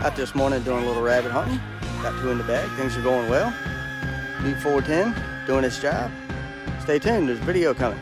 Out this morning doing a little rabbit hunting. Got two in the bag. Things are going well. Neat 410 doing its job. Stay tuned. There's a video coming.